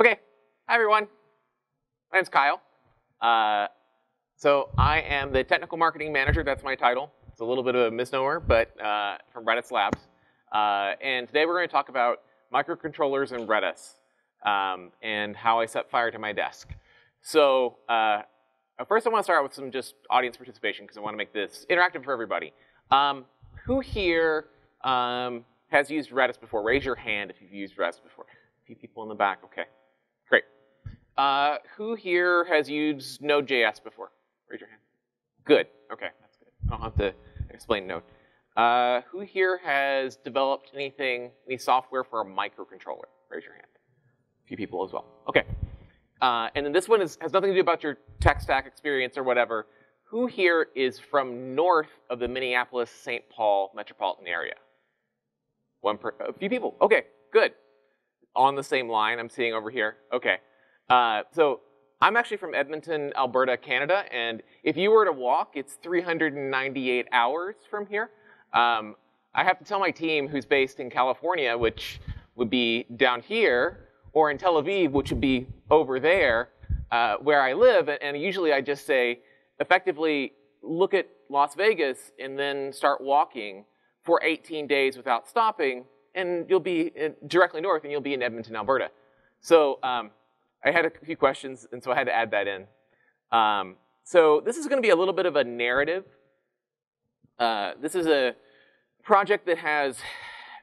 Okay, hi everyone. My name's Kyle. Uh, so I am the technical marketing manager. That's my title. It's a little bit of a misnomer, but uh, from Redis Labs. Uh, and today we're going to talk about microcontrollers and Redis um, and how I set fire to my desk. So uh, first I want to start with some just audience participation because I want to make this interactive for everybody. Um, who here um, has used Redis before? Raise your hand if you've used Redis before. A few people in the back, okay. Uh, who here has used Node.js before? Raise your hand. Good, okay, that's good. I don't have to explain Node. Uh, who here has developed anything, any software for a microcontroller? Raise your hand. A few people as well. Okay. Uh, and then this one is, has nothing to do about your tech stack experience or whatever. Who here is from north of the Minneapolis-St. Paul metropolitan area? One per, a few people. Okay, good. On the same line I'm seeing over here. Okay. Uh, so I'm actually from Edmonton, Alberta, Canada, and if you were to walk, it's 398 hours from here. Um, I have to tell my team who's based in California, which would be down here, or in Tel Aviv, which would be over there, uh, where I live, and usually I just say, effectively, look at Las Vegas and then start walking for 18 days without stopping, and you'll be directly north, and you'll be in Edmonton, Alberta. So um, I had a few questions, and so I had to add that in. Um, so this is going to be a little bit of a narrative. Uh, this is a project that has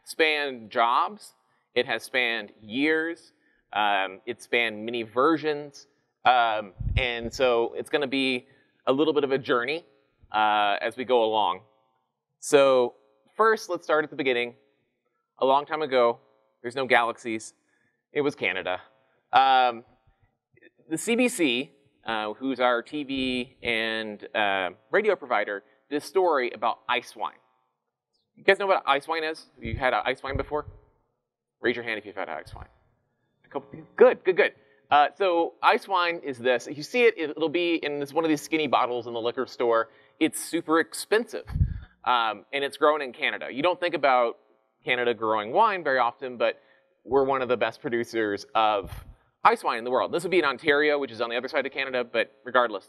spanned jobs. It has spanned years. Um, it spanned many versions. Um, and so it's going to be a little bit of a journey uh, as we go along. So first, let's start at the beginning. A long time ago, there's no galaxies. It was Canada. Um, the CBC, uh, who's our TV and uh, radio provider, did a story about ice wine. You guys know what ice wine is? Have you had ice wine before? Raise your hand if you've had ice wine. A couple. Good, good, good. Uh, so ice wine is this. If you see it, it'll be in this one of these skinny bottles in the liquor store. It's super expensive, um, and it's grown in Canada. You don't think about Canada growing wine very often, but we're one of the best producers of ice wine in the world. This would be in Ontario, which is on the other side of Canada, but regardless.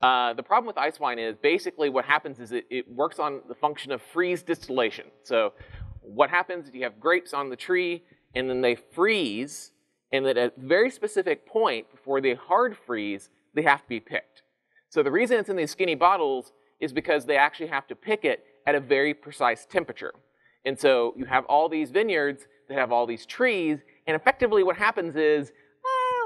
Uh, the problem with ice wine is basically what happens is it, it works on the function of freeze distillation. So what happens is you have grapes on the tree, and then they freeze, and at a very specific point before they hard freeze, they have to be picked. So the reason it's in these skinny bottles is because they actually have to pick it at a very precise temperature. And so you have all these vineyards that have all these trees, and effectively what happens is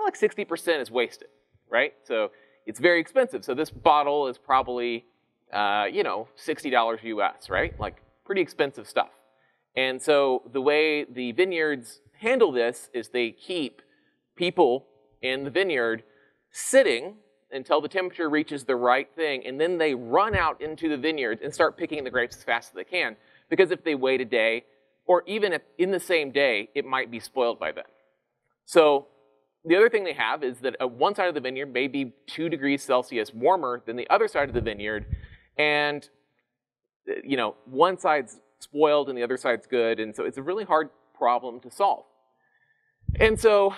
like 60% is wasted, right? So it's very expensive. So this bottle is probably, uh, you know, $60 US, right? Like pretty expensive stuff. And so the way the vineyards handle this is they keep people in the vineyard sitting until the temperature reaches the right thing, and then they run out into the vineyard and start picking the grapes as fast as they can. Because if they wait a day, or even if in the same day, it might be spoiled by then. So the other thing they have is that one side of the vineyard may be two degrees Celsius warmer than the other side of the vineyard, and you know one side's spoiled and the other side's good, and so it's a really hard problem to solve. And so,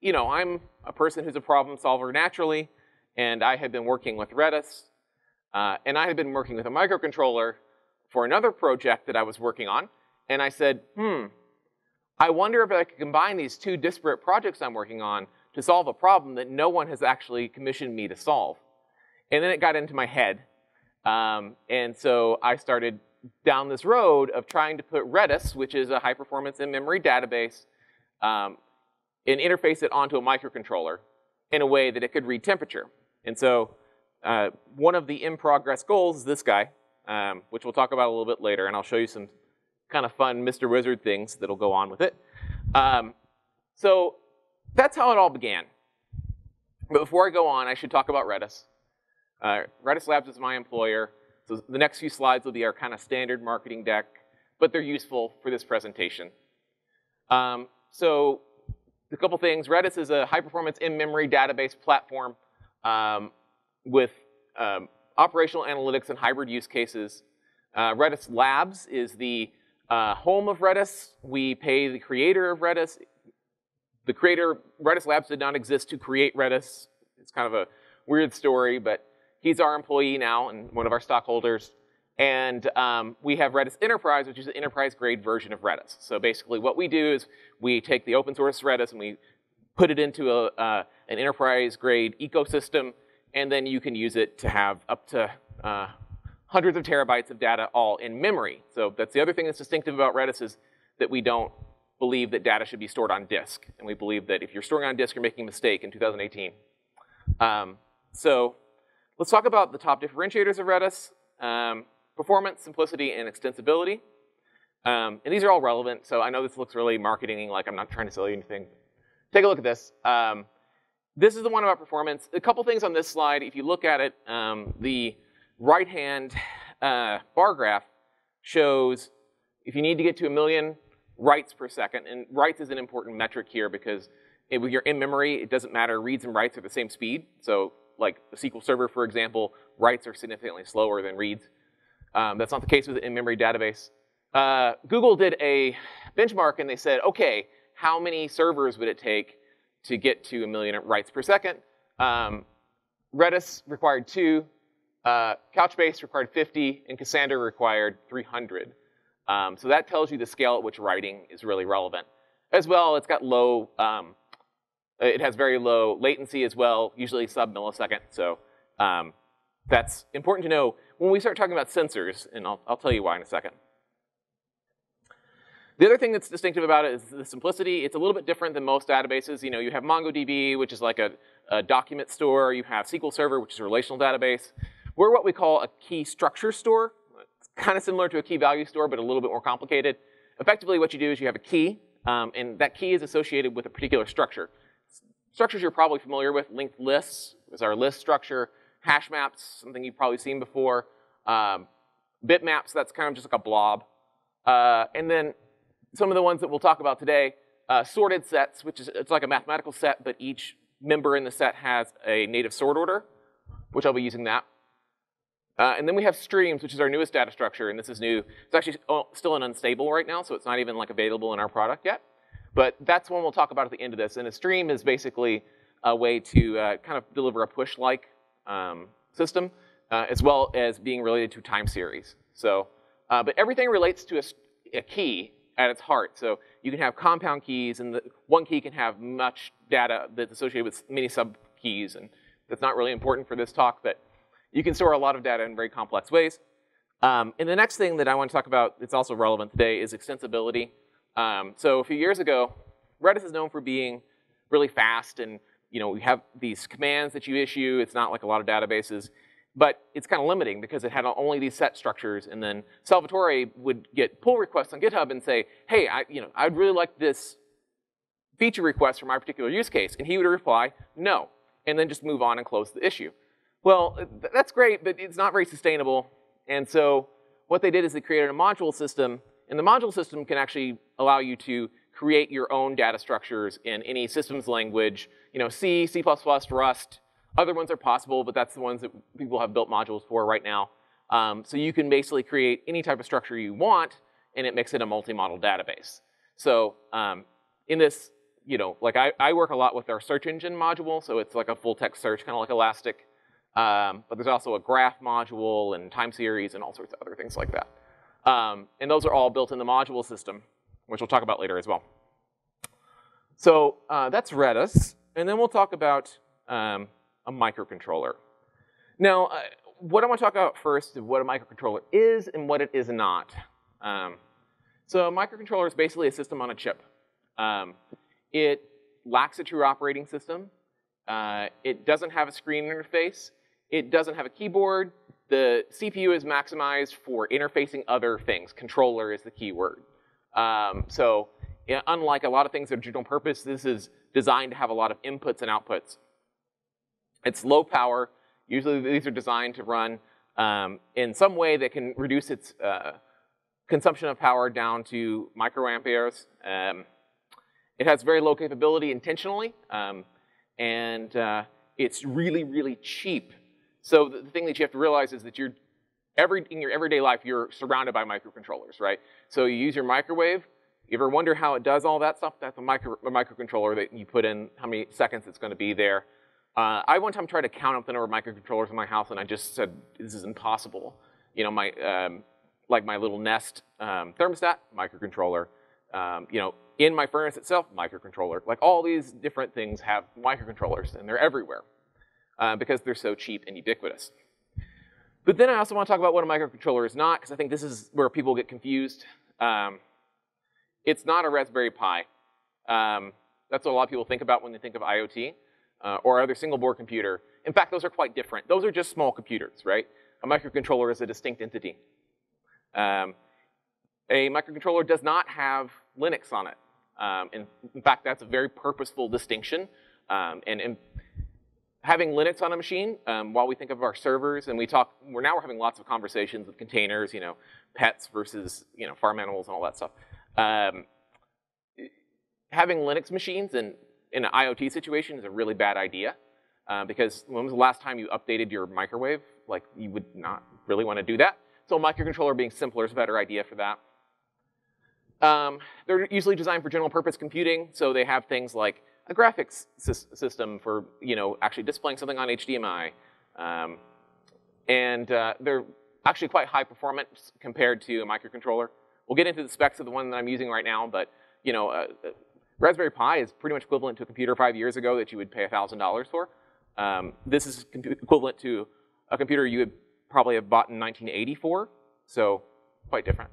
you know, I'm a person who's a problem solver naturally, and I had been working with Redis, uh, and I had been working with a microcontroller for another project that I was working on, and I said, hmm, I wonder if I could combine these two disparate projects I'm working on to solve a problem that no one has actually commissioned me to solve. And then it got into my head. Um, and so I started down this road of trying to put Redis, which is a high performance in-memory database, um, and interface it onto a microcontroller in a way that it could read temperature. And so uh, one of the in-progress goals is this guy, um, which we'll talk about a little bit later, and I'll show you some kind of fun Mr. Wizard things that'll go on with it. Um, so that's how it all began. But before I go on, I should talk about Redis. Uh, Redis Labs is my employer. So the next few slides will be our kind of standard marketing deck, but they're useful for this presentation. Um, so a couple things. Redis is a high-performance in-memory database platform um, with um, operational analytics and hybrid use cases. Uh, Redis Labs is the uh, home of Redis. We pay the creator of Redis the creator, Redis Labs did not exist to create Redis. It's kind of a weird story, but he's our employee now and one of our stockholders. And um, we have Redis Enterprise, which is an enterprise grade version of Redis. So basically what we do is we take the open source Redis and we put it into a, uh, an enterprise grade ecosystem, and then you can use it to have up to uh, hundreds of terabytes of data all in memory. So that's the other thing that's distinctive about Redis is that we don't believe that data should be stored on disk. And we believe that if you're storing on disk, you're making a mistake in 2018. Um, so let's talk about the top differentiators of Redis. Um, performance, simplicity, and extensibility. Um, and these are all relevant, so I know this looks really marketing like I'm not trying to sell you anything. Take a look at this. Um, this is the one about performance. A couple things on this slide. If you look at it, um, the right-hand uh, bar graph shows if you need to get to a million writes per second, and writes is an important metric here because when you're in memory, it doesn't matter, reads and writes are the same speed. So like the SQL Server, for example, writes are significantly slower than reads. Um, that's not the case with the in-memory database. Uh, Google did a benchmark and they said, okay, how many servers would it take to get to a million writes per second? Um, Redis required two, uh, Couchbase required 50, and Cassandra required 300. Um, so that tells you the scale at which writing is really relevant. As well, it's got low, um, it has very low latency as well, usually sub millisecond. So um, that's important to know when we start talking about sensors, and I'll, I'll tell you why in a second. The other thing that's distinctive about it is the simplicity. It's a little bit different than most databases. You know, you have MongoDB, which is like a, a document store. You have SQL Server, which is a relational database. We're what we call a key structure store. It's kind of similar to a key value store, but a little bit more complicated. Effectively, what you do is you have a key, um, and that key is associated with a particular structure. Structures you're probably familiar with, linked lists is our list structure hash maps, something you've probably seen before. Um, bitmaps, that's kind of just like a blob. Uh, and then some of the ones that we'll talk about today, uh, sorted sets, which is it's like a mathematical set, but each member in the set has a native sort order, which I'll be using that. Uh, and then we have streams, which is our newest data structure, and this is new. It's actually still an unstable right now, so it's not even like available in our product yet. But that's one we'll talk about at the end of this. And a stream is basically a way to uh, kind of deliver a push-like um, system, uh, as well as being related to time series. So, uh, but everything relates to a, a, key at its heart. So you can have compound keys, and the, one key can have much data that's associated with many sub-keys, and that's not really important for this talk, but you can store a lot of data in very complex ways. Um, and the next thing that I want to talk about that's also relevant today is extensibility. Um, so a few years ago, Redis is known for being really fast and you know, we have these commands that you issue. It's not like a lot of databases, but it's kind of limiting because it had only these set structures. And then Salvatore would get pull requests on GitHub and say, hey, I, you know, I'd really like this feature request for my particular use case. And he would reply, no, and then just move on and close the issue. Well, that's great, but it's not very sustainable. And so what they did is they created a module system, and the module system can actually allow you to create your own data structures in any systems language, you know, C, C++, Rust. Other ones are possible, but that's the ones that people have built modules for right now. Um, so you can basically create any type of structure you want, and it makes it a multi-model database. So um, in this, you know, like I, I, work a lot with our search engine module, so it's like a full text search, kind of like Elastic. Um, but there's also a graph module and time series and all sorts of other things like that. Um, and those are all built in the module system which we'll talk about later as well. So uh, that's Redis, and then we'll talk about um, a microcontroller. Now, uh, what I want to talk about first is what a microcontroller is and what it is not. Um, so a microcontroller is basically a system on a chip. Um, it lacks a true operating system. Uh, it doesn't have a screen interface. It doesn't have a keyboard. The CPU is maximized for interfacing other things. Controller is the key word. Um, so unlike a lot of things that are general purpose, this is designed to have a lot of inputs and outputs. It's low power. Usually these are designed to run um, in some way that can reduce its uh, consumption of power down to microamperes. Um, it has very low capability intentionally, um, and uh, it's really, really cheap. So the thing that you have to realize is that you're every, in your everyday life, you're surrounded by microcontrollers, right? So you use your microwave, You ever wonder how it does all that stuff? That's a, micro, a microcontroller that you put in how many seconds it's going to be there. Uh, I one time tried to count up the number of microcontrollers in my house, and I just said, this is impossible. You know, my um, like my little Nest um, thermostat, microcontroller. Um, you know, in my furnace itself, microcontroller. Like all these different things have microcontrollers, and they're everywhere uh, because they're so cheap and ubiquitous. But then I also want to talk about what a microcontroller is not, because I think this is where people get confused. Um, it's not a Raspberry Pi. Um, that's what a lot of people think about when they think of IoT uh, or other single board computer. In fact, those are quite different. Those are just small computers, right? A microcontroller is a distinct entity. Um, a microcontroller does not have Linux on it. Um, in, in, fact, that's a very purposeful distinction. Um, and, and, having Linux on a machine, um, while we think of our servers, and we talk, we're now we're having lots of conversations with containers, you know, pets versus you know farm animals and all that stuff. Um, having Linux machines in, in an IoT situation is a really bad idea uh, because when was the last time you updated your microwave? Like you would not really want to do that. So a microcontroller being simpler is a better idea for that. Um, they're usually designed for general purpose computing, so they have things like a graphics system for you know actually displaying something on HDMI, um, and uh, they're actually quite high performance compared to a microcontroller. We'll get into the specs of the one that I'm using right now, but you know, uh, uh Raspberry Pi is pretty much equivalent to a computer five years ago that you would pay $1,000 for. Um, this is equivalent to a computer you would probably have bought in 1984, so quite different.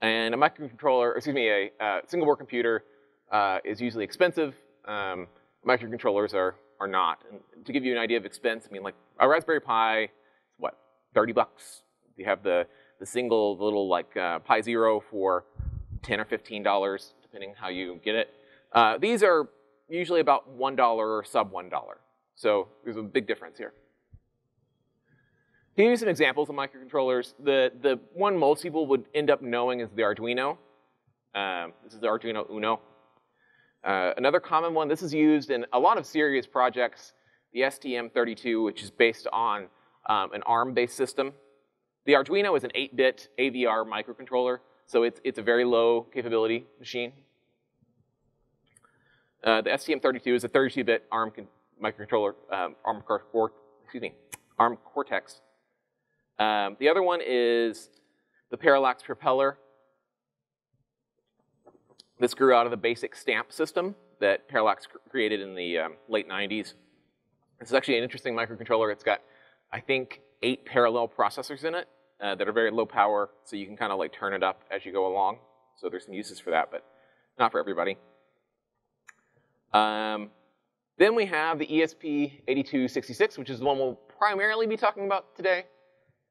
And a microcontroller, excuse me, a uh, single board computer uh, is usually expensive. Um, microcontrollers are, are not. And to give you an idea of expense, I mean, like a Raspberry Pi, what, 30 bucks? You have the, the single little like uh, Pi Zero for 10 or $15, depending how you get it. Uh, these are usually about $1 or sub $1. So there's a big difference here. To give you some examples of microcontrollers, the, the one most people would end up knowing is the Arduino. Um, this is the Arduino Uno. Uh, another common one, this is used in a lot of serious projects, the STM32, which is based on um, an ARM-based system. The Arduino is an 8-bit AVR microcontroller, so it's, it's a very low capability machine. Uh, the STM32 is a 32-bit ARM microcontroller, um, ARM, excuse me, ARM Cortex. Um, the other one is the Parallax propeller. This grew out of the basic stamp system that Parallax created in the um, late 90s. This is actually an interesting microcontroller. It's got, I think, eight parallel processors in it uh, that are very low power, so you can kind of like turn it up as you go along. So there's some uses for that, but not for everybody. Um, then we have the ESP8266, which is the one we'll primarily be talking about today.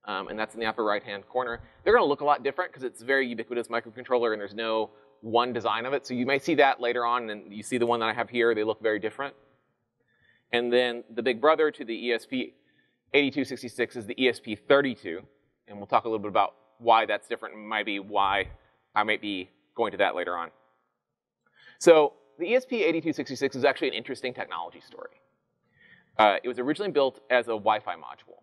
Um, and that's in the upper right-hand corner. They're going to look a lot different because it's a very ubiquitous microcontroller and there's no one design of it. So you may see that later on, and you see the one that I have here. They look very different. And then the big brother to the ESP8266 is the ESP32 and we'll talk a little bit about why that's different and might be why I might be going to that later on. So the ESP8266 is actually an interesting technology story. Uh, it was originally built as a Wi-Fi module,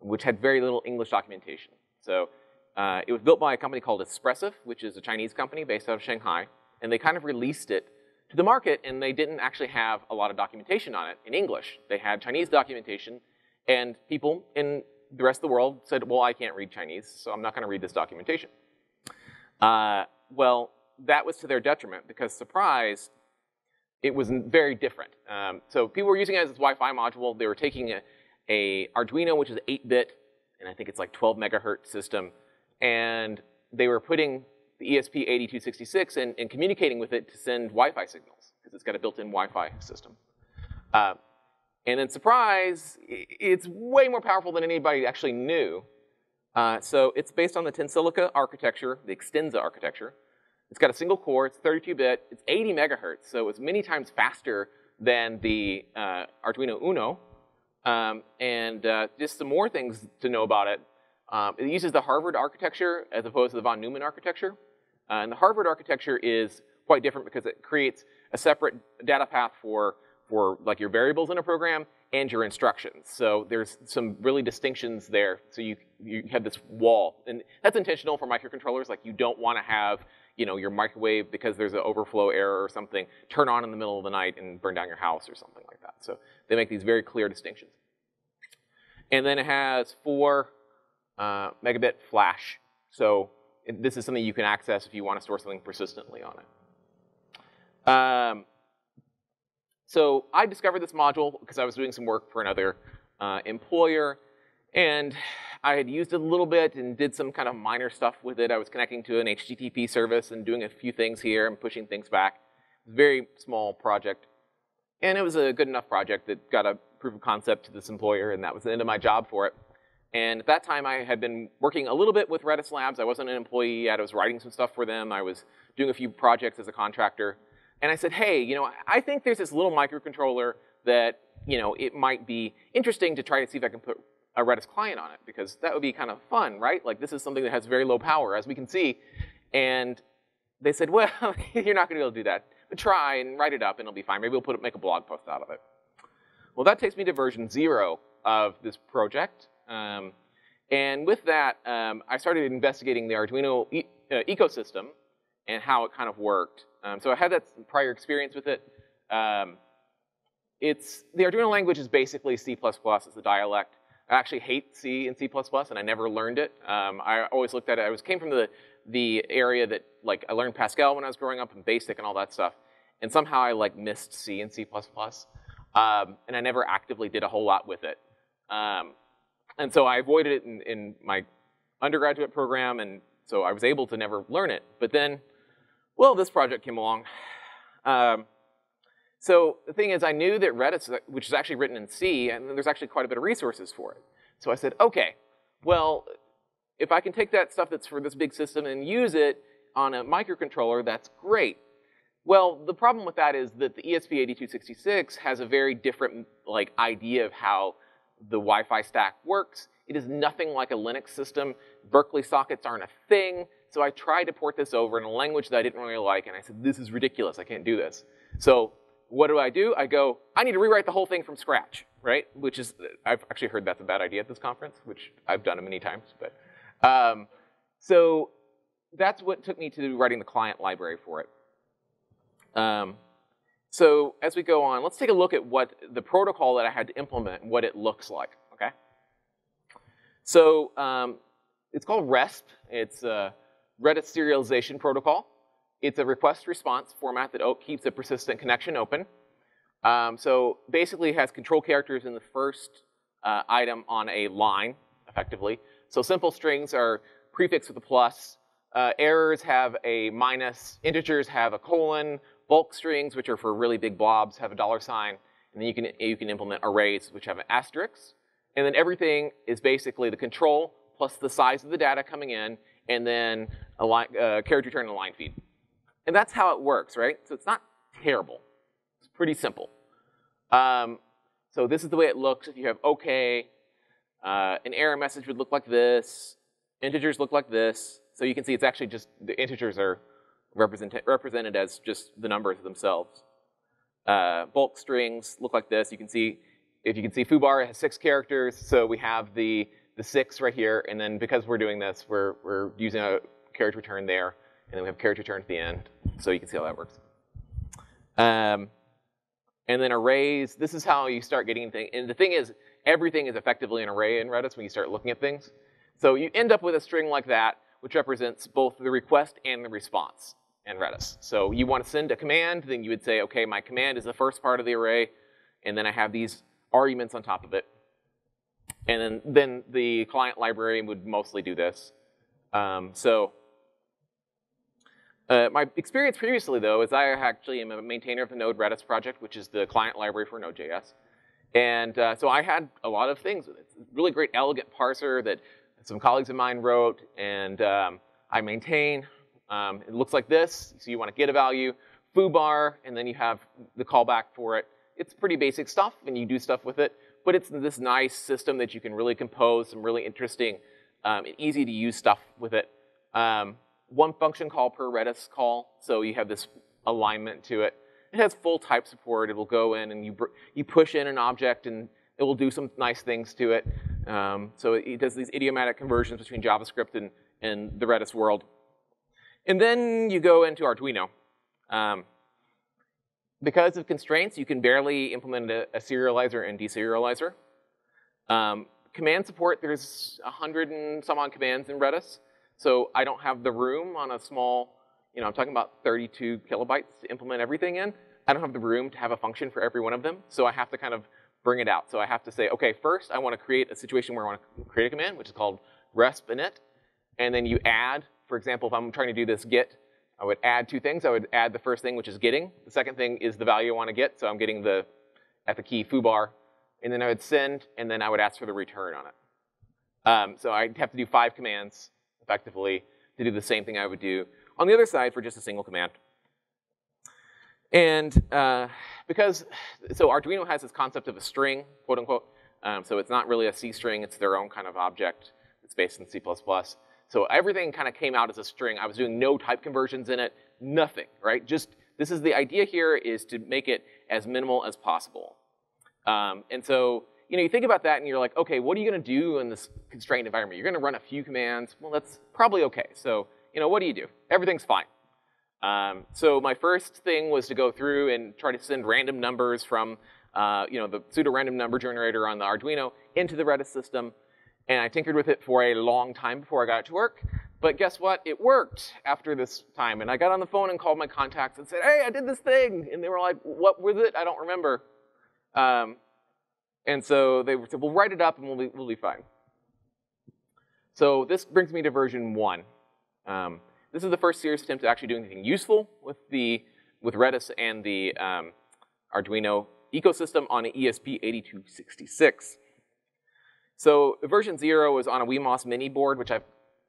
which had very little English documentation. So uh, it was built by a company called Espressif, which is a Chinese company based out of Shanghai, and they kind of released it to the market, and they didn't actually have a lot of documentation on it in English. They had Chinese documentation, and people in the rest of the world said, well, I can't read Chinese, so I'm not going to read this documentation. Uh, well, that was to their detriment because, surprise, it was very different. Um, so people were using it as a Wi-Fi module. They were taking a, a Arduino, which is 8-bit, and I think it's like 12 megahertz system, and they were putting the ESP8266 and, and communicating with it to send Wi-Fi signals because it's got a built-in Wi-Fi system. Uh, and then surprise, it's way more powerful than anybody actually knew. Uh, so it's based on the Tensilica architecture, the Xtensa architecture. It's got a single core, it's 32-bit, it's 80 megahertz, so it's many times faster than the uh, Arduino Uno. Um, and uh, just some more things to know about it. Um, it uses the Harvard architecture as opposed to the von Neumann architecture. Uh, and the Harvard architecture is quite different because it creates a separate data path for for like your variables in a program and your instructions. So there's some really distinctions there. So you, you have this wall, and that's intentional for microcontrollers. Like you don't want to have you know, your microwave, because there's an overflow error or something, turn on in the middle of the night and burn down your house or something like that. So they make these very clear distinctions. And then it has four uh, megabit flash. So this is something you can access if you want to store something persistently on it. Um, so I discovered this module because I was doing some work for another uh, employer, and I had used it a little bit and did some kind of minor stuff with it. I was connecting to an HTTP service and doing a few things here and pushing things back. Very small project. And it was a good enough project that got a proof of concept to this employer, and that was the end of my job for it. And at that time, I had been working a little bit with Redis Labs. I wasn't an employee yet. I was writing some stuff for them. I was doing a few projects as a contractor. And I said, hey, you know, I think there's this little microcontroller that, you know, it might be interesting to try to see if I can put a Redis client on it because that would be kind of fun, right? Like this is something that has very low power, as we can see. And they said, well, you're not going to be able to do that. But try and write it up, and it'll be fine. Maybe we'll put it, make a blog post out of it. Well, that takes me to version zero of this project. Um, and with that, um, I started investigating the Arduino e uh, ecosystem and how it kind of worked. Um, so I had that prior experience with it. Um, it's the Arduino language is basically C++. It's a dialect. I actually hate C and C++, and I never learned it. Um, I always looked at it. I was came from the the area that like I learned Pascal when I was growing up and BASIC and all that stuff, and somehow I like missed C and C++, um, and I never actively did a whole lot with it. Um, and so I avoided it in, in, my undergraduate program, and so I was able to never learn it. But then, well, this project came along. Um, so the thing is, I knew that Redis, which is actually written in C, and there's actually quite a bit of resources for it. So I said, okay, well, if I can take that stuff that's for this big system and use it on a microcontroller, that's great. Well, the problem with that is that the ESP8266 has a very different like idea of how the Wi-Fi stack works. It is nothing like a Linux system. Berkeley sockets aren't a thing. So I tried to port this over in a language that I didn't really like, and I said, this is ridiculous. I can't do this. So what do I do? I go, I need to rewrite the whole thing from scratch, right? Which is, I've actually heard that's a bad idea at this conference, which I've done many times. But um, so that's what took me to writing the client library for it. Um, so as we go on, let's take a look at what the protocol that I had to implement, what it looks like, okay? So um, it's called RESP. It's a Redis Serialization Protocol. It's a request response format that keeps a persistent connection open. Um, so basically it has control characters in the first uh, item on a line, effectively. So simple strings are prefixed with a plus. Uh, errors have a minus. Integers have a colon. Bulk strings, which are for really big blobs, have a dollar sign. And then you can, you can implement arrays, which have an asterisk. And then everything is basically the control plus the size of the data coming in, and then a line, uh, character return and a line feed. And that's how it works, right? So it's not terrible. It's pretty simple. Um, so this is the way it looks if you have OK. Uh, an error message would look like this. Integers look like this. So you can see it's actually just, the integers are represent, represented as just the numbers themselves. Uh, bulk strings look like this. You can see, if you can see foobar has six characters, so we have the, the six right here, and then because we're doing this, we're, we're using a character return there and then we have character return at the end, so you can see how that works. Um, and then arrays, this is how you start getting things. And the thing is, everything is effectively an array in Redis when you start looking at things. So you end up with a string like that, which represents both the request and the response in Redis. So you want to send a command, then you would say, okay, my command is the first part of the array, and then I have these arguments on top of it. And then, then the client library would mostly do this. Um, so uh, my experience previously, though, is I actually am a maintainer of the Node Redis project, which is the client library for Node.js. And uh, so I had a lot of things with it. Really great, elegant parser that some colleagues of mine wrote, and um, I maintain. Um, it looks like this. So you want to get a value, foobar, and then you have the callback for it. It's pretty basic stuff, and you do stuff with it. But it's this nice system that you can really compose some really interesting um, and easy to use stuff with it. Um, one function call per Redis call, so you have this alignment to it. It has full type support. It will go in and you, you push in an object and it will do some nice things to it. Um, so it, it does these idiomatic conversions between JavaScript and, and the Redis world. And then you go into Arduino. Um, because of constraints, you can barely implement a, a serializer and deserializer. Um, command support, there's a 100 and some odd commands in Redis. So I don't have the room on a small, you know, I'm talking about 32 kilobytes to implement everything in. I don't have the room to have a function for every one of them. So I have to kind of bring it out. So I have to say, okay, first I want to create a situation where I want to create a command, which is called resp init. And then you add, for example, if I'm trying to do this get I would add two things. I would add the first thing, which is getting. The second thing is the value I want to get, so I'm getting the at the key foobar. And then I would send, and then I would ask for the return on it. Um, so I'd have to do five commands, effectively, to do the same thing I would do on the other side for just a single command. And uh, because, so Arduino has this concept of a string, quote unquote. Um, so it's not really a C string, it's their own kind of object. It's based in C++. So everything kind of came out as a string. I was doing no type conversions in it, nothing, right? Just, this is the idea here is to make it as minimal as possible. Um, and so, you know, you think about that and you're like, okay, what are you gonna do in this constrained environment? You're gonna run a few commands. Well, that's probably okay. So, you know, what do you do? Everything's fine. Um, so my first thing was to go through and try to send random numbers from, uh, you know, the pseudo-random number generator on the Arduino into the Redis system and I tinkered with it for a long time before I got it to work. But guess what? It worked after this time. And I got on the phone and called my contacts and said, hey, I did this thing. And they were like, what was it? I don't remember. Um, and so they said, well, write it up and we'll be, we'll be fine. So this brings me to version one. Um, this is the first serious attempt to actually do anything useful with the with Redis and the um, Arduino ecosystem on an ESP8266. So version zero is on a WeMOS mini board, which I've,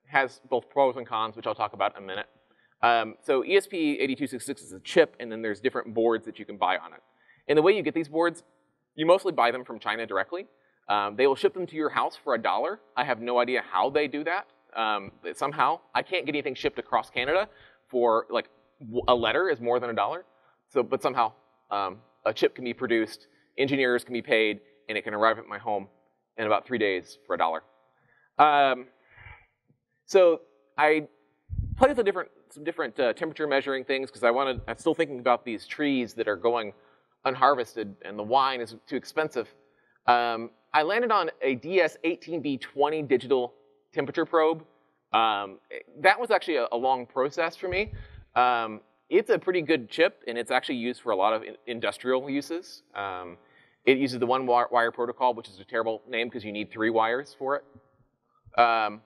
has both pros and cons, which I'll talk about in a minute. Um, so ESP8266 is a chip, and then there's different boards that you can buy on it. And the way you get these boards, you mostly buy them from China directly. Um, they will ship them to your house for a dollar. I have no idea how they do that. Um, somehow, I can't get anything shipped across Canada for like a letter is more than a dollar. So, but somehow, um, a chip can be produced, engineers can be paid, and it can arrive at my home in about three days for a dollar. Um, so I played with different, some different uh, temperature measuring things because I wanted, I'm still thinking about these trees that are going unharvested and the wine is too expensive. Um, I landed on a DS18B20 digital temperature probe. Um, that was actually a, a, long process for me. Um, it's a pretty good chip, and it's actually used for a lot of in industrial uses. Um, it uses the one wire protocol, which is a terrible name because you need three wires for it. Um,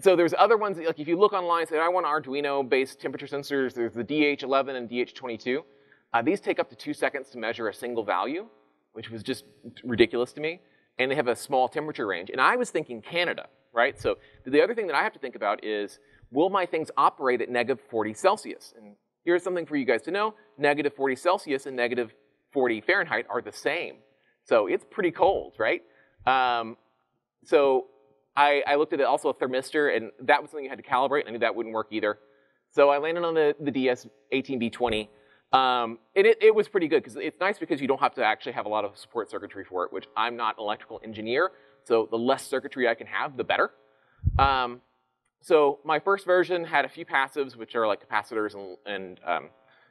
so there's other ones, like if you look online, say I want Arduino-based temperature sensors, there's the DH11 and DH22. Uh, these take up to two seconds to measure a single value, which was just ridiculous to me. And they have a small temperature range. And I was thinking Canada, right? So the other thing that I have to think about is, will my things operate at negative 40 Celsius? And here's something for you guys to know. Negative 40 Celsius and negative 40 Fahrenheit are the same. So it's pretty cold, right? Um, so I, I, looked at it also a thermistor, and that was something you had to calibrate. I knew that wouldn't work either. So I landed on the, the DS18B20. Um, and it, it was pretty good, because it's nice because you don't have to actually have a lot of support circuitry for it, which I'm not an electrical engineer, so the less circuitry I can have, the better. Um, so my first version had a few passives, which are like capacitors and, and um,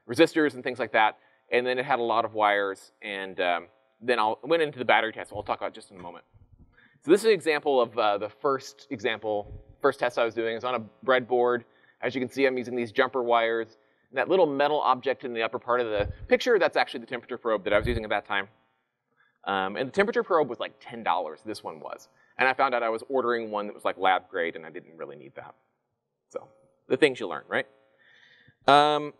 resistors and things like that and then it had a lot of wires, and um, then I went into the battery test, I'll talk about just in a moment. So this is an example of uh, the first example, first test I was doing. It's on a breadboard. As you can see, I'm using these jumper wires. And that little metal object in the upper part of the picture, that's actually the temperature probe that I was using at that time. Um, and the temperature probe was like $10, this one was. And I found out I was ordering one that was like lab grade, and I didn't really need that. So, the things you learn, right? Um,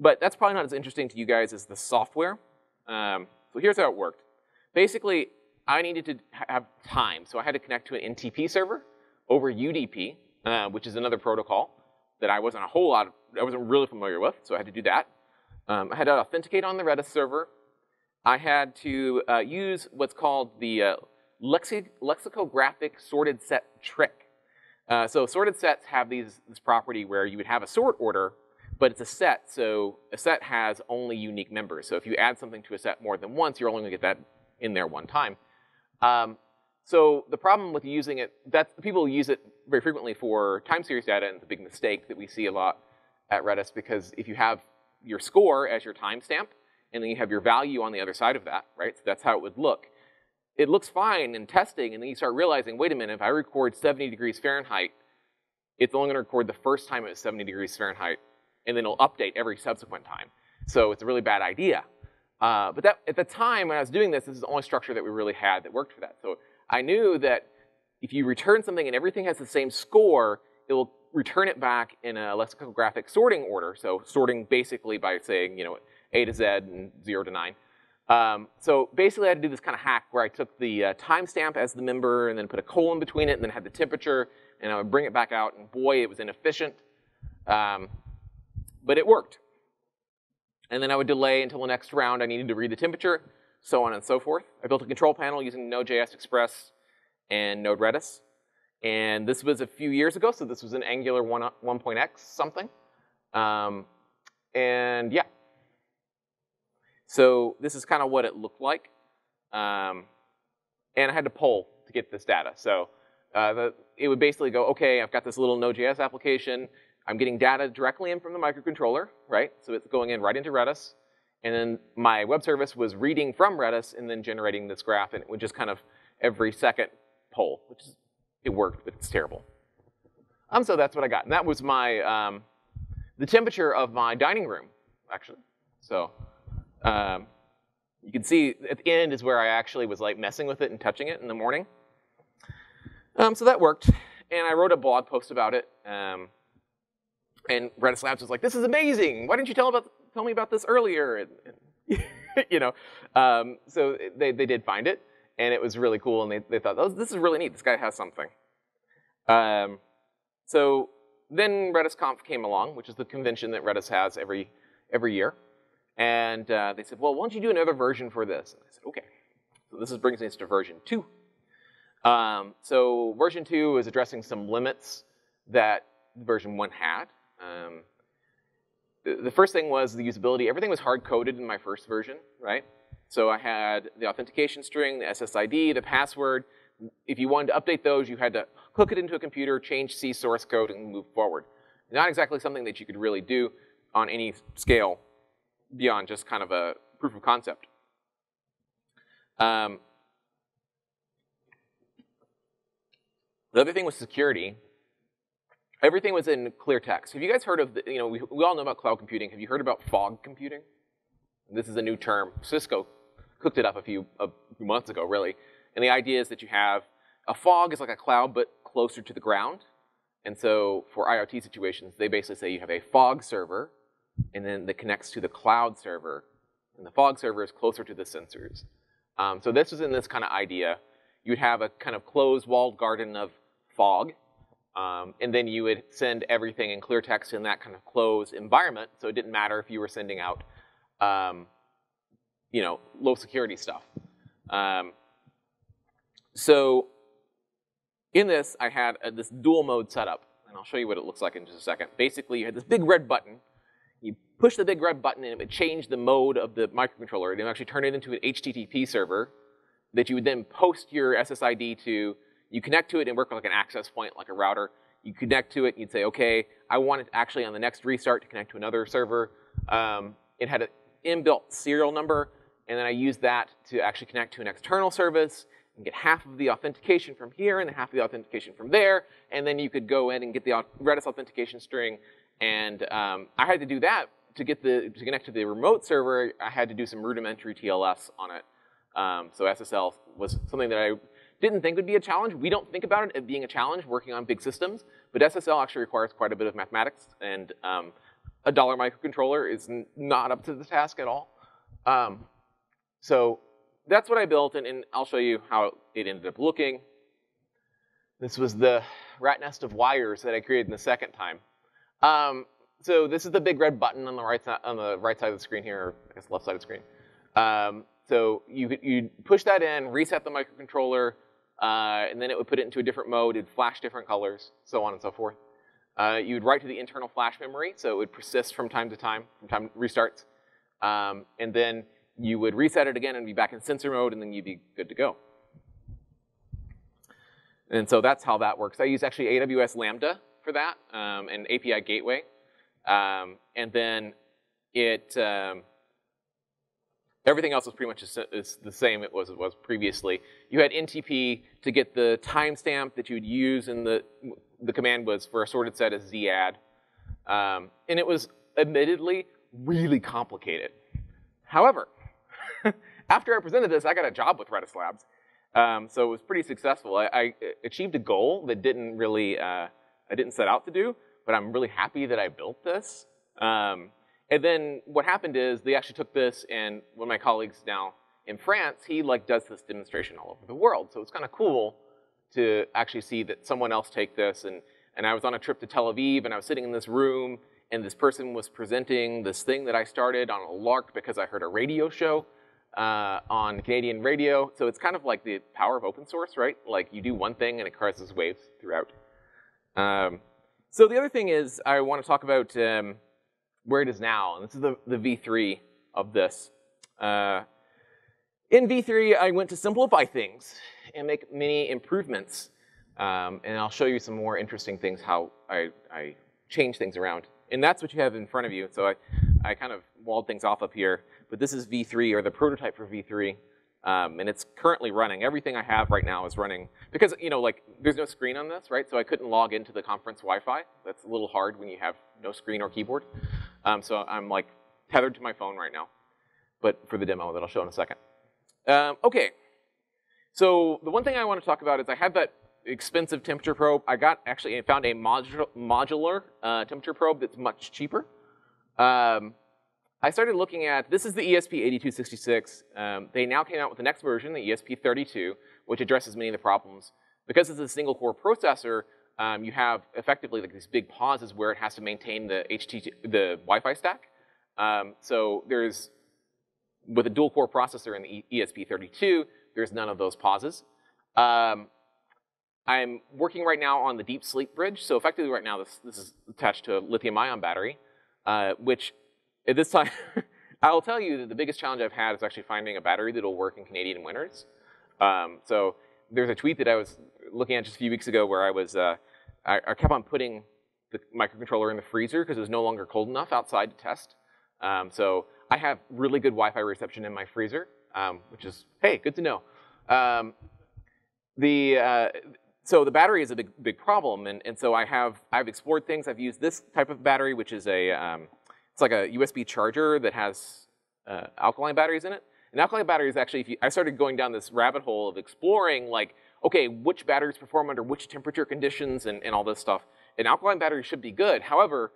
but that's probably not as interesting to you guys as the software. Um, so here's how it worked. Basically, I needed to have time, so I had to connect to an NTP server over UDP, uh, which is another protocol that I wasn't a whole lot, of, I wasn't really familiar with, so I had to do that. Um, I had to authenticate on the Redis server. I had to uh, use what's called the uh, lexi lexicographic sorted set trick. Uh, so sorted sets have these, this property where you would have a sort order but it's a set, so a set has only unique members. So if you add something to a set more than once, you're only gonna get that in there one time. Um, so the problem with using it, that people use it very frequently for time series data, and a big mistake that we see a lot at Redis because if you have your score as your timestamp, and then you have your value on the other side of that, right? So that's how it would look. It looks fine in testing, and then you start realizing, wait a minute, if I record 70 degrees Fahrenheit, it's only gonna record the first time it was 70 degrees Fahrenheit, and then it'll update every subsequent time. So it's a really bad idea. Uh, but that, at the time when I was doing this, this is the only structure that we really had that worked for that. So I knew that if you return something and everything has the same score, it will return it back in a lexicographic sorting order. So sorting basically by saying, you know, A to Z and 0 to 9. Um, so basically I had to do this kind of hack where I took the uh, timestamp as the member and then put a colon between it and then had the temperature and I would bring it back out and boy, it was inefficient. Um, but it worked. And then I would delay until the next round I needed to read the temperature, so on and so forth. I built a control panel using Node.js Express and Node Redis. And this was a few years ago, so this was an Angular 1, 1.x something. Um, and yeah. So this is kind of what it looked like. Um, and I had to poll to get this data. So uh, the, it would basically go, okay, I've got this little Node.js application. I'm getting data directly in from the microcontroller, right? So it's going in right into Redis. And then my web service was reading from Redis and then generating this graph, and it would just kind of every second poll, which is, it worked, but it's terrible. Um, so that's what I got. And that was my, um, the temperature of my dining room, actually. So um, you can see at the end is where I actually was like messing with it and touching it in the morning. Um, so that worked. And I wrote a blog post about it. Um, and Redis Labs was like, this is amazing. Why didn't you tell, about, tell me about this earlier? And, and you know, um, so they, they did find it, and it was really cool, and they, they thought, oh, this is really neat. This guy has something. Um, so then RedisConf came along, which is the convention that Redis has every, every year. And uh, they said, well, why don't you do another version for this? And I said, okay. So this is, brings us to version two. Um, so version two is addressing some limits that version one had. Um, the, the first thing was the usability. Everything was hard-coded in my first version, right? So I had the authentication string, the SSID, the password. If you wanted to update those, you had to hook it into a computer, change C source code, and move forward. Not exactly something that you could really do on any scale beyond just kind of a proof of concept. Um, the other thing was security everything was in clear text. Have you guys heard of, the, you know, we, we all know about cloud computing. Have you heard about fog computing? This is a new term. Cisco cooked it up a few, a few months ago, really. And the idea is that you have, a fog is like a cloud, but closer to the ground. And so for IoT situations, they basically say you have a fog server, and then that connects to the cloud server. And the fog server is closer to the sensors. Um, so this was in this kind of idea. You would have a kind of closed walled garden of fog, um, and then you would send everything in clear text in that kind of closed environment, so it didn't matter if you were sending out, um, you know, low security stuff. Um, so in this, I had a, this dual mode setup, and I'll show you what it looks like in just a second. Basically, you had this big red button. You push the big red button, and it would change the mode of the microcontroller. It would actually turn it into an HTTP server that you would then post your SSID to you connect to it and work like an access point, like a router. You connect to it, and you'd say, okay, I want it actually on the next restart to connect to another server. Um, it had an inbuilt serial number, and then I used that to actually connect to an external service and get half of the authentication from here and half of the authentication from there, and then you could go in and get the Redis authentication string. And um, I had to do that to get the to connect to the remote server. I had to do some rudimentary TLS on it. Um, so SSL was something that I didn't think would be a challenge. We don't think about it as being a challenge working on big systems, but SSL actually requires quite a bit of mathematics, and um, a dollar microcontroller is not up to the task at all. Um, so that's what I built, and, and, I'll show you how it ended up looking. This was the rat nest of wires that I created in the second time. Um, so this is the big red button on the right side, on the right side of the screen here, or I guess left side of the screen. Um, so you you push that in, reset the microcontroller, uh, and then it would put it into a different mode, it'd flash different colors, so on and so forth. Uh, you would write to the internal flash memory, so it would persist from time to time, from time restarts. Um, and then you would reset it again and be back in sensor mode, and then you'd be good to go. And so that's how that works. I use actually AWS Lambda for that, um, and API Gateway. Um, and then it, um, everything else was pretty much the same it was, it was previously. You had NTP to get the timestamp that you would use, and the, the command was for a sorted set as zadd. Um, and it was admittedly really complicated. However, after I presented this, I got a job with Redis Labs. Um, so it was pretty successful. I, I, achieved a goal that didn't really, uh, I didn't set out to do, but I'm really happy that I built this. Um, and then what happened is they actually took this and one of my colleagues now in France, he like does this demonstration all over the world. So it's kind of cool to actually see that someone else take this. And, and I was on a trip to Tel Aviv and I was sitting in this room and this person was presenting this thing that I started on a lark because I heard a radio show uh, on Canadian radio. So it's kind of like the power of open source, right? Like you do one thing and it causes waves throughout. Um, so the other thing is I want to talk about um, where it is now. And this is the, the V3 of this. Uh, in V3, I went to simplify things and make many improvements. Um, and I'll show you some more interesting things how I, I change things around. And that's what you have in front of you. So I, I kind of walled things off up here but this is V3 or the prototype for V3. Um, and it's currently running. Everything I have right now is running because you know, like, there's no screen on this, right? So I couldn't log into the conference Wi-Fi. That's a little hard when you have no screen or keyboard. Um, so I'm like tethered to my phone right now, but for the demo that I'll show in a second. Um, okay, so the one thing I want to talk about is I had that expensive temperature probe. I got actually I found a modular, modular uh, temperature probe that's much cheaper. Um, I started looking at, this is the ESP8266. Um, they now came out with the next version, the ESP32, which addresses many of the problems. Because it's a single core processor, um, you have effectively like these big pauses where it has to maintain the HTT, the Wi-Fi stack. Um, so there's, with a dual core processor in the ESP32, there's none of those pauses. Um, I'm working right now on the deep sleep bridge. So effectively right now, this, this is attached to a lithium ion battery, uh, which at this time, I will tell you that the biggest challenge I've had is actually finding a battery that'll work in Canadian winters. Um, so there's a tweet that I was looking at just a few weeks ago where I was, uh, I, I, kept on putting the microcontroller in the freezer because it was no longer cold enough outside to test. Um, so I have really good Wi-Fi reception in my freezer, um, which is, hey, good to know. Um, the, uh, so the battery is a big, big problem, and, and so I have, I've explored things. I've used this type of battery, which is a, um, it's like a USB charger that has uh, alkaline batteries in it. And alkaline batteries actually, if you, I started going down this rabbit hole of exploring like, okay, which batteries perform under which temperature conditions and, and all this stuff. An alkaline battery should be good. However,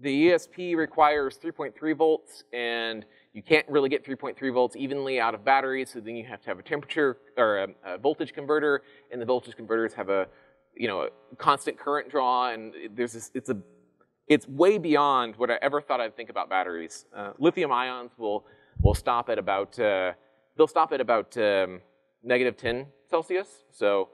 the ESP requires 3.3 volts and you can't really get 3.3 volts evenly out of batteries, so then you have to have a temperature or a, a, voltage converter, and the voltage converters have a, you know, a constant current draw, and there's this, it's a it's way beyond what I ever thought I'd think about batteries. Uh, lithium ions will, will stop at about, uh, they'll stop at about um, negative 10 Celsius. So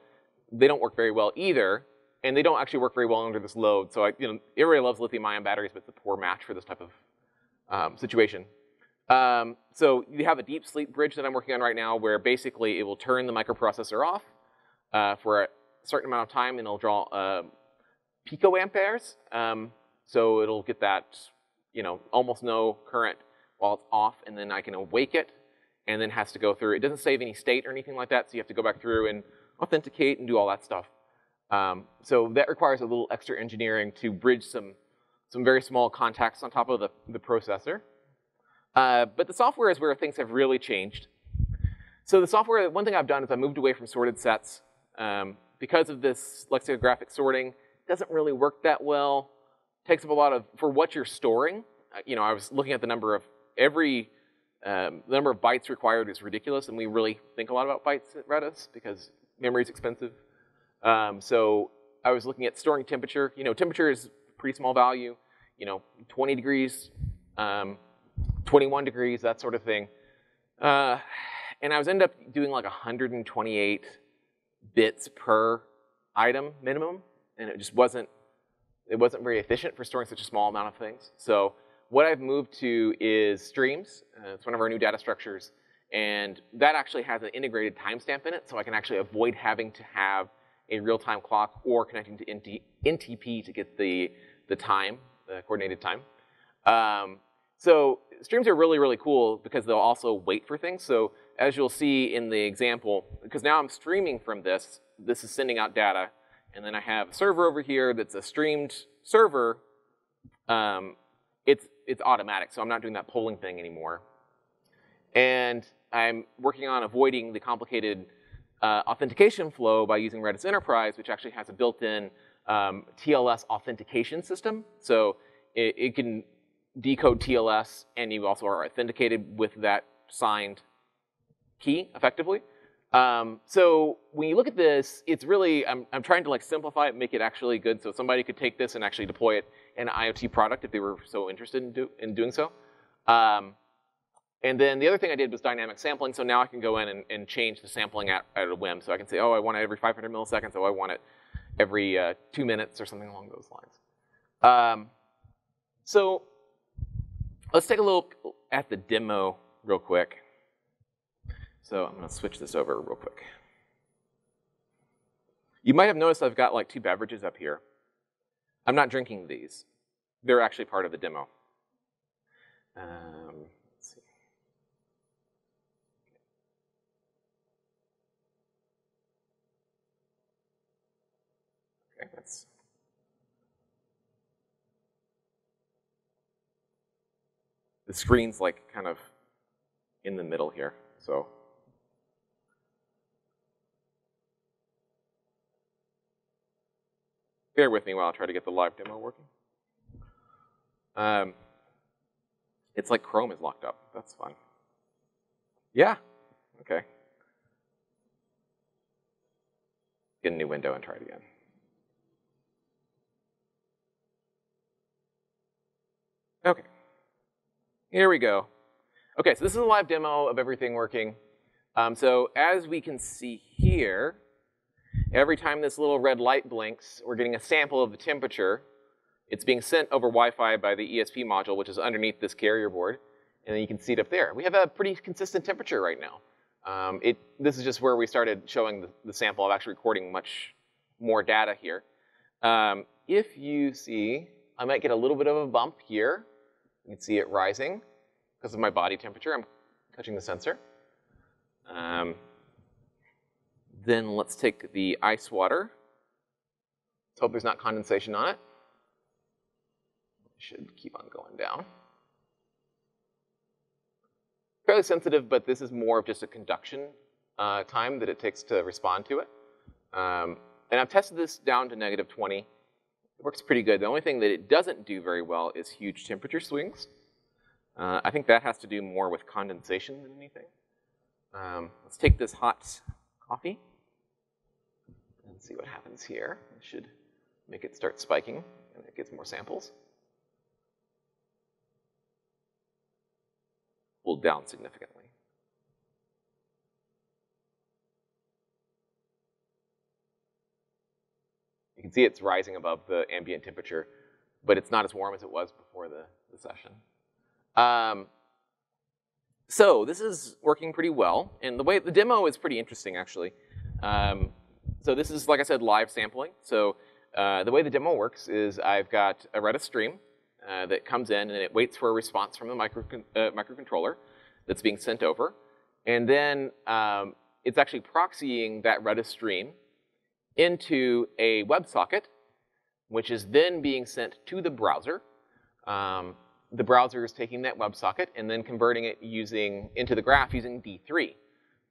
they don't work very well either. And they don't actually work very well under this load. So I, you know, everybody loves lithium ion batteries, but it's a poor match for this type of um, situation. Um, so you have a deep sleep bridge that I'm working on right now where basically it will turn the microprocessor off uh, for a certain amount of time and it'll draw uh, picoamperes. Um, so it'll get that, you know, almost no current while it's off, and then I can awake it, and then has to go through. It doesn't save any state or anything like that, so you have to go back through and authenticate and do all that stuff. Um, so that requires a little extra engineering to bridge some, some very small contacts on top of the, the processor. Uh, but the software is where things have really changed. So the software, one thing I've done is I moved away from sorted sets. Um, because of this lexicographic sorting, it doesn't really work that well takes up a lot of, for what you're storing, uh, you know, I was looking at the number of, every, um, the number of bytes required is ridiculous, and we really think a lot about bytes at Redis because memory is expensive. Um, so I was looking at storing temperature. You know, temperature is pretty small value, you know, 20 degrees, um, 21 degrees, that sort of thing. Uh, and I was end up doing like 128 bits per item minimum, and it just wasn't it wasn't very efficient for storing such a small amount of things. So what I've moved to is streams. Uh, it's one of our new data structures. And that actually has an integrated timestamp in it, so I can actually avoid having to have a real-time clock or connecting to NT, NTP to get the, the time, the coordinated time. Um, so streams are really, really cool because they'll also wait for things. So as you'll see in the example, because now I'm streaming from this, this is sending out data, and then I have a server over here that's a streamed server. Um, it's, it's automatic, so I'm not doing that polling thing anymore. And I'm working on avoiding the complicated uh, authentication flow by using Redis Enterprise, which actually has a built-in um, TLS authentication system. So it, it, can decode TLS, and you also are authenticated with that signed key, effectively. Um, so when you look at this, it's really, I'm, I'm trying to like simplify it, make it actually good, so somebody could take this and actually deploy it an IoT product if they were so interested in, do, in doing so. Um, and then the other thing I did was dynamic sampling, so now I can go in and, and change the sampling at, at, a whim. So I can say, oh, I want it every 500 milliseconds, oh, I want it every uh, two minutes or something along those lines. Um, so let's take a look at the demo real quick. So I'm gonna switch this over real quick. You might have noticed I've got like two beverages up here. I'm not drinking these. They're actually part of the demo. Um, Okay, that's the screen's like kind of in the middle here, so. Bear with me while I try to get the live demo working. Um, it's like Chrome is locked up. That's fun. Yeah, okay. Get a new window and try it again. Okay. Here we go. Okay, so this is a live demo of everything working. Um, so as we can see here, every time this little red light blinks, we're getting a sample of the temperature. It's being sent over Wi-Fi by the ESP module, which is underneath this carrier board. And then you can see it up there. We have a pretty consistent temperature right now. Um, it, this is just where we started showing the, the, sample. I'm actually recording much more data here. Um, if you see, I might get a little bit of a bump here. You can see it rising because of my body temperature. I'm touching the sensor. Um, then let's take the ice water. Let's hope there's not condensation on it. Should keep on going down. Fairly sensitive, but this is more of just a conduction uh, time that it takes to respond to it. Um, and I've tested this down to negative 20. It works pretty good. The only thing that it doesn't do very well is huge temperature swings. Uh, I think that has to do more with condensation than anything. Um, let's take this hot coffee and see what happens here. It should make it start spiking and it gets more samples. Cooled down significantly. You can see it's rising above the ambient temperature, but it's not as warm as it was before the, the session. Um, so this is working pretty well, and the way the demo is pretty interesting actually. Um, so this is, like I said, live sampling. So uh, the way the demo works is I've got a Redis stream uh, that comes in and it waits for a response from the micro, uh, microcontroller that's being sent over. And then um, it's actually proxying that Redis stream into a WebSocket, which is then being sent to the browser. Um, the browser is taking that WebSocket and then converting it using into the graph using D3.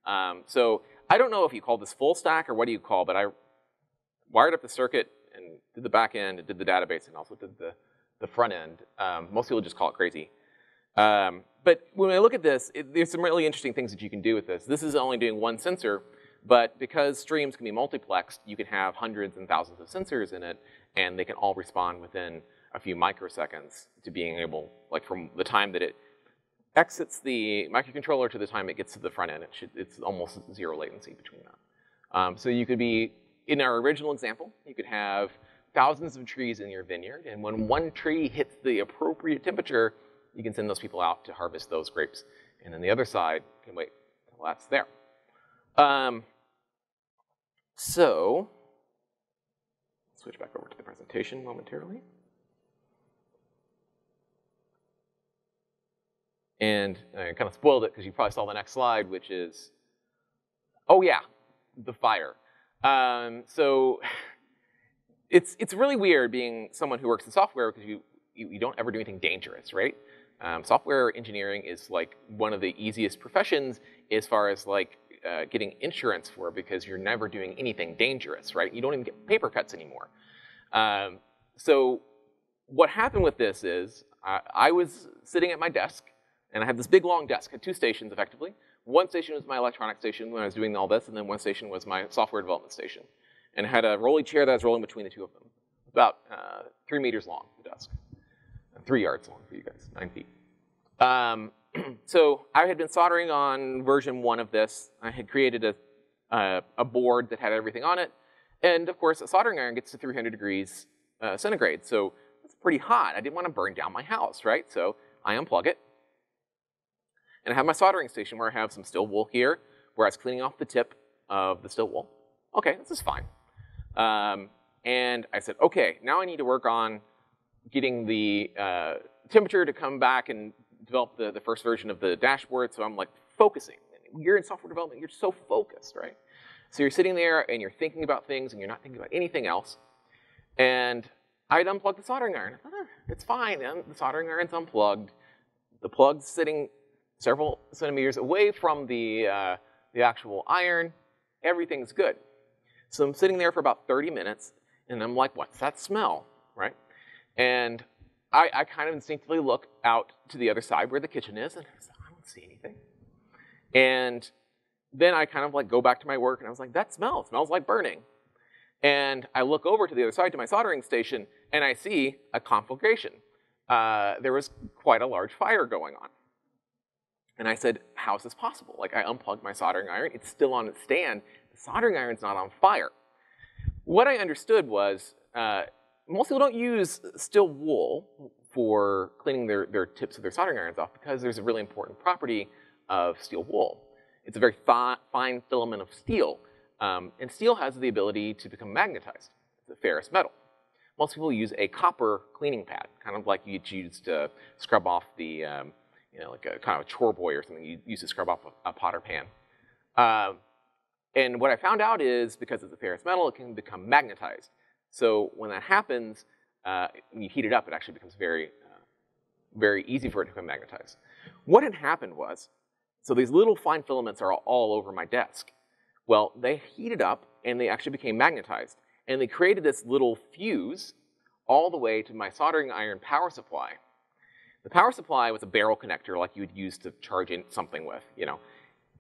Um, so I don't know if you call this full stack or what do you call, but I wired up the circuit and did the back end, and did the database, and also did the, the front end. Um, most people just call it crazy. Um, but when I look at this, it, there's some really interesting things that you can do with this. This is only doing one sensor, but because streams can be multiplexed, you can have hundreds and thousands of sensors in it, and they can all respond within a few microseconds to being able, like from the time that it exits the microcontroller to the time it gets to the front end, it should, it's almost zero latency between that. Um, so you could be, in our original example, you could have thousands of trees in your vineyard, and when one tree hits the appropriate temperature, you can send those people out to harvest those grapes. And then the other side can wait until that's there. Um, so, switch back over to the presentation momentarily. And I kind of spoiled it because you probably saw the next slide, which is, oh yeah, the fire. Um, so it's, it's really weird being someone who works in software because you, you, you don't ever do anything dangerous, right? Um, software engineering is like one of the easiest professions as far as like uh, getting insurance for because you're never doing anything dangerous, right? You don't even get paper cuts anymore. Um, so what happened with this is I, I was sitting at my desk and I had this big long desk, had two stations effectively. One station was my electronic station when I was doing all this, and then one station was my software development station. And I had a rolling chair that was rolling between the two of them, about uh, three meters long, the desk. Three yards long for you guys, nine feet. Um, so I had been soldering on version one of this. I had created a, uh, a board that had everything on it. And of course, a soldering iron gets to 300 degrees uh, centigrade, so it's pretty hot. I didn't want to burn down my house, right? So I unplug it, and I have my soldering station where I have some steel wool here, where I was cleaning off the tip of the steel wool. Okay, this is fine. Um, and I said, okay, now I need to work on getting the uh, temperature to come back and develop the, the first version of the dashboard. So I'm like focusing. You're in software development, you're so focused, right? So you're sitting there and you're thinking about things and you're not thinking about anything else. And I'd unplugged the soldering iron. I thought, eh, it's fine, And the soldering iron's unplugged. The plug's sitting several centimeters away from the, uh, the actual iron, everything's good. So I'm sitting there for about 30 minutes, and I'm like, what's that smell, right? And I, I kind of instinctively look out to the other side where the kitchen is, and I don't see anything. And then I kind of like go back to my work, and I was like, that smell smells like burning. And I look over to the other side to my soldering station, and I see a conflagration. Uh, there was quite a large fire going on. And I said, how is this possible? Like I unplugged my soldering iron, it's still on its stand, the soldering iron's not on fire. What I understood was, uh, most people don't use steel wool for cleaning their, their tips of their soldering irons off because there's a really important property of steel wool. It's a very fi fine filament of steel, um, and steel has the ability to become magnetized. It's a ferrous metal. Most people use a copper cleaning pad, kind of like you'd use to scrub off the um, you know, like a kind of a chore boy or something you use to scrub off a, a pot or pan. Um, and what I found out is because it's a ferrous metal, it can become magnetized. So when that happens, uh, when you heat it up, it actually becomes very, uh, very easy for it to become magnetized. What had happened was, so these little fine filaments are all over my desk. Well, they heated up and they actually became magnetized. And they created this little fuse all the way to my soldering iron power supply. The power supply was a barrel connector like you would use to charge in something with, you know.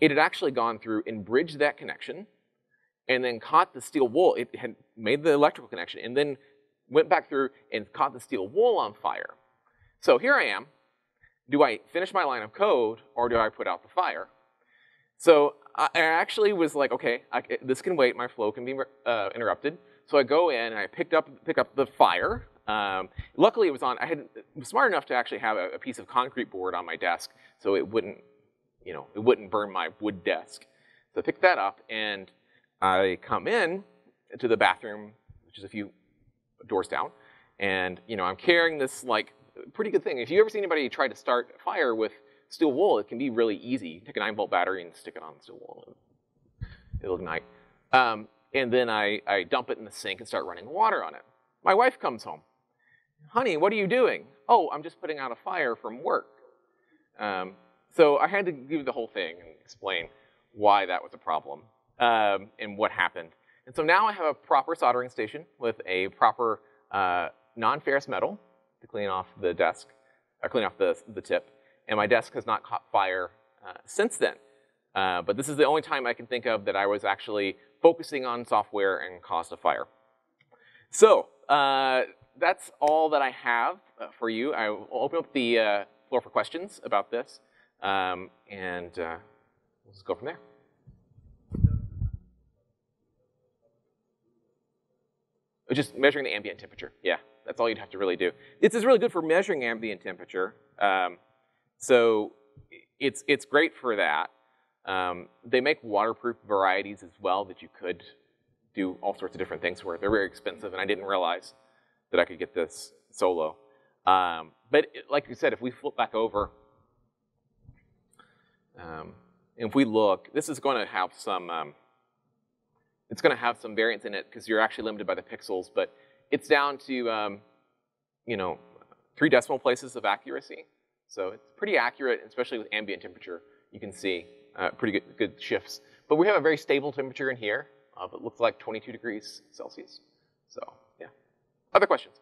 It had actually gone through and bridged that connection and then caught the steel wool. It had made the electrical connection and then went back through and caught the steel wool on fire. So here I am. Do I finish my line of code or do I put out the fire? So I actually was like, okay, I, this can wait. My flow can be uh, interrupted. So I go in and I picked up, pick up the fire um, luckily, it was on. I had was smart enough to actually have a, a, piece of concrete board on my desk, so it wouldn't, you know, it wouldn't burn my wood desk. So I picked that up, and I come in to the bathroom, which is a few doors down, and you know, I'm carrying this like pretty good thing. If you ever see anybody try to start a fire with steel wool, it can be really easy. Take a 9 volt battery and stick it on steel wool, it'll ignite. Um, and then I, I dump it in the sink and start running water on it. My wife comes home honey, what are you doing? Oh, I'm just putting out a fire from work. Um, so I had to give the whole thing and explain why that was a problem um, and what happened. And so now I have a proper soldering station with a proper uh, non-ferrous metal to clean off the desk, or clean off the, the tip. And my desk has not caught fire uh, since then. Uh, but this is the only time I can think of that I was actually focusing on software and caused a fire. So uh, that's all that I have uh, for you. I will open up the uh, floor for questions about this, um, and uh, we'll just go from there. Just measuring the ambient temperature, yeah. that's all you'd have to really do. This is really good for measuring ambient temperature. Um, so it's, it's great for that. Um, they make waterproof varieties as well that you could do all sorts of different things with. They're very expensive, and I didn't realize that I could get this solo. Um, but it, like you said, if we flip back over, um, if we look, this is going to have some, um, it's going to have some variance in it because you're actually limited by the pixels, but it's down to, um, you know, three decimal places of accuracy. So it's pretty accurate, especially with ambient temperature. You can see uh, pretty good, good shifts. But we have a very stable temperature in here. Uh, it looks like 22 degrees Celsius. So. Other questions?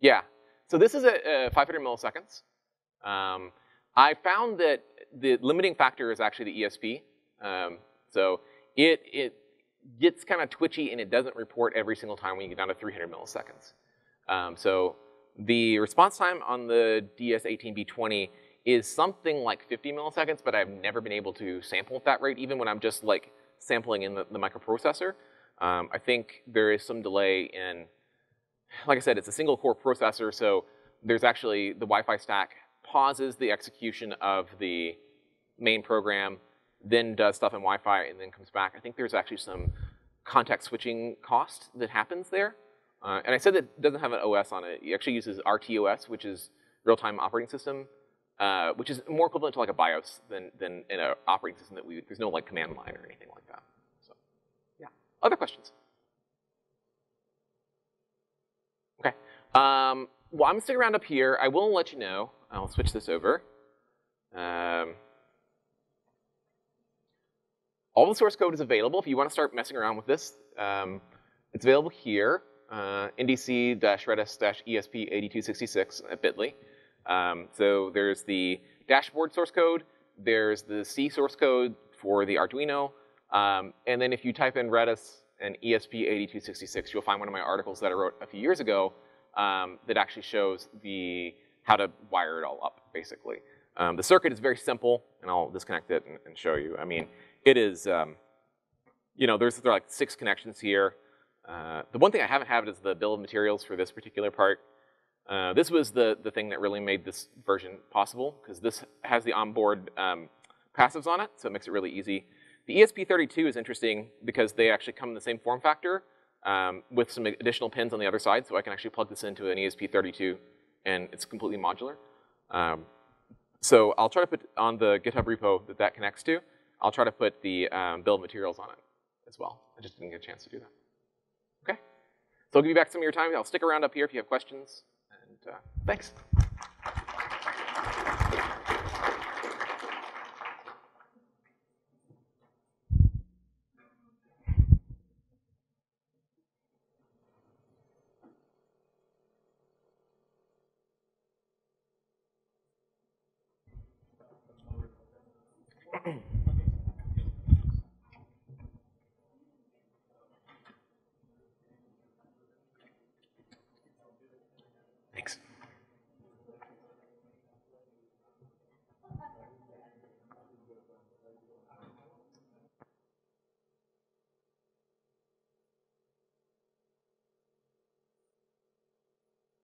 Yeah. So this is at uh, 500 milliseconds. Um, I found that the limiting factor is actually the ESP. Um, so it, it gets kind of twitchy and it doesn't report every single time when you get down to 300 milliseconds. Um, so the response time on the DS18B20 is something like 50 milliseconds, but I've never been able to sample at that rate, even when I'm just like sampling in the, the microprocessor. Um, I think there is some delay in, like I said, it's a single core processor, so there's actually the Wi-Fi stack pauses the execution of the main program, then does stuff in Wi-Fi, and then comes back. I think there's actually some context switching cost that happens there. Uh, and I said that it doesn't have an OS on it. It actually uses RTOS, which is real-time operating system, uh, which is more equivalent to like a BIOS than, than in an operating system that we, there's no like command line or anything like that. So, yeah. Other questions? Okay. Um, well, I'm gonna stick around up here. I will let you know. I'll switch this over. Um, all the source code is available if you want to start messing around with this. Um, it's available here uh, ndc-redis-esp8266 at bit.ly. Um, so there's the dashboard source code, there's the C source code for the Arduino, um, and then if you type in Redis and ESP8266, you'll find one of my articles that I wrote a few years ago um, that actually shows the how to wire it all up, basically. Um, the circuit is very simple, and I'll disconnect it and, and show you. I mean, it is, um, you know, there's there like six connections here. Uh, the one thing I haven't had is the bill of materials for this particular part. Uh, this was the, the thing that really made this version possible, because this has the onboard um, passives on it, so it makes it really easy. The ESP32 is interesting because they actually come in the same form factor um, with some additional pins on the other side, so I can actually plug this into an ESP32, and it's completely modular. Um, so I'll try to put on the GitHub repo that that connects to, I'll try to put the um, of materials on it as well. I just didn't get a chance to do that. Okay. So I'll give you back some of your time. I'll stick around up here if you have questions. Thanks.